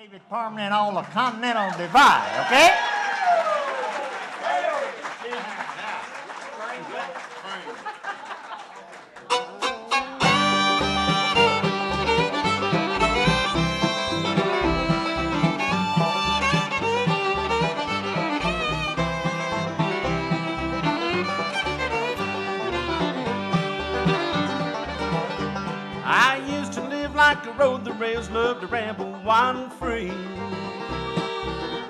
David Parmley on the Continental Divide, okay? Like a road the rails love to ramble wild and free.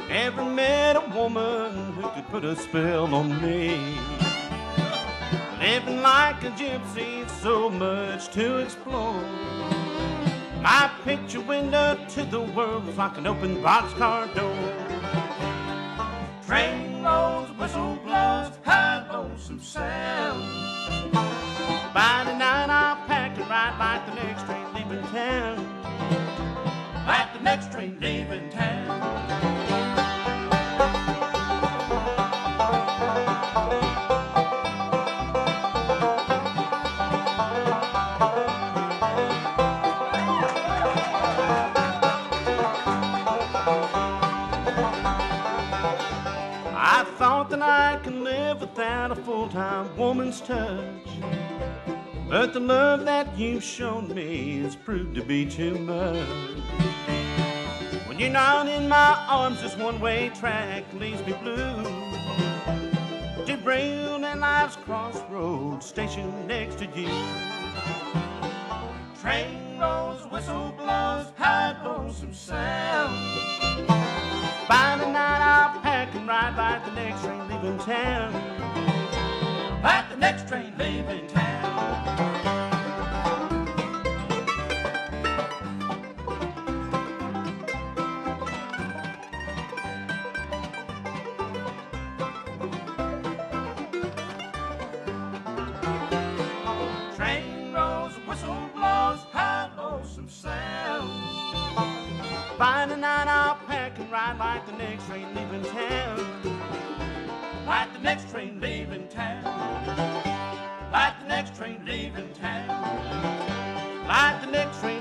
Ever met a woman who could put a spell on me? Living like a gypsy, so much to explore. My picture window to the world was like an open boxcar door. Train rolls, whistle blows, high lonesome sound. By the night I'll pack and ride like the next train leaving town. Like the next train leaving town. I thought that I could live without a full-time woman's touch. But the love that you've shown me has proved to be too much. When you're not in my arms, this one-way track leaves me blue. Derailed at life's crossroads, station next to you. Train rolls, whistle blows, high lonesome sound. By the night I'll pack and ride like the next train leaving town. Lonesome sound. By the night I'll pack and ride like the next train leaving town. Like the next train leaving town. Like the next train leaving town. Like the next train.